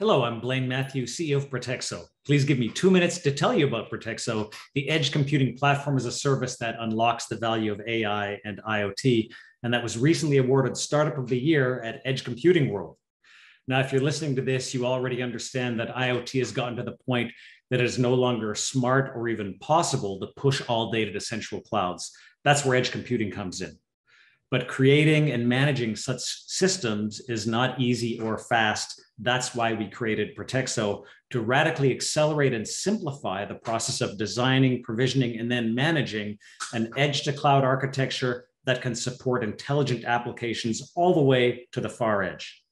Hello, I'm Blaine Mathieu, CEO of Pratexo. Please give me two minutes to tell you about Pratexo, the edge computing platform as a service that unlocks the value of AI and IoT, and that was recently awarded Startup of the Year at Edge Computing World. Now, if you're listening to this, you already understand that IoT has gotten to the point that it is no longer smart or even possible to push all data to central clouds. That's where edge computing comes in. But creating and managing such systems is not easy or fast. That's why we created Pratexo to radically accelerate and simplify the process of designing, provisioning, and then managing an edge to cloud architecture that can support intelligent applications all the way to the far edge.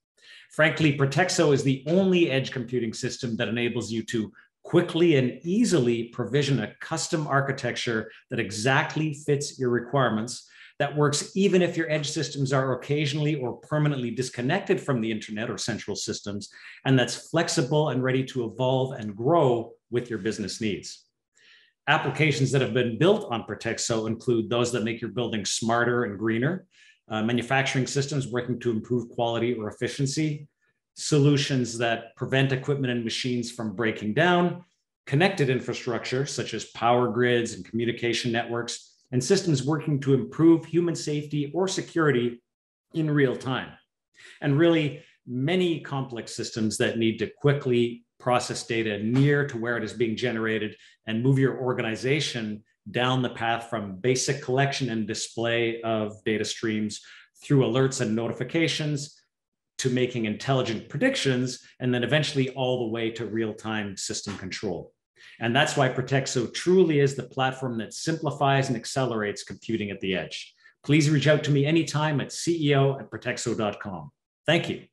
Frankly, Pratexo is the only edge computing system that enables you to quickly and easily provision a custom architecture that exactly fits your requirements that works even if your edge systems are occasionally or permanently disconnected from the internet or central systems, and that's flexible and ready to evolve and grow with your business needs. Applications that have been built on Pratexo include those that make your building smarter and greener, uh, manufacturing systems working to improve quality or efficiency, solutions that prevent equipment and machines from breaking down, connected infrastructure such as power grids and communication networks, and systems working to improve human safety or security in real time. And really, many complex systems that need to quickly process data near to where it is being generated and move your organization down the path from basic collection and display of data streams through alerts and notifications to making intelligent predictions, and then eventually all the way to real time system control. And that's why Pratexo truly is the platform that simplifies and accelerates computing at the edge. Please reach out to me anytime at ceo at pratexo.com. Thank you.